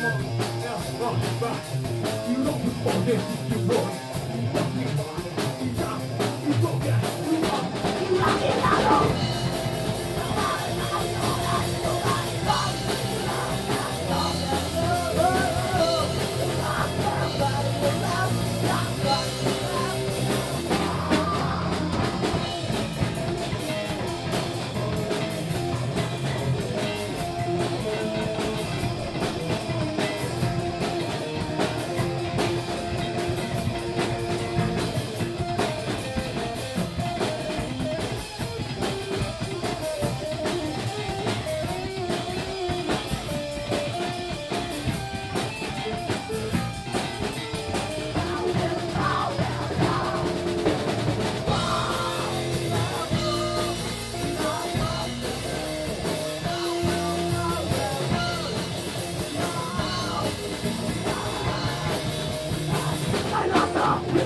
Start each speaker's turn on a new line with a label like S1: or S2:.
S1: come on, now rock, rock. You don't perform this if you want.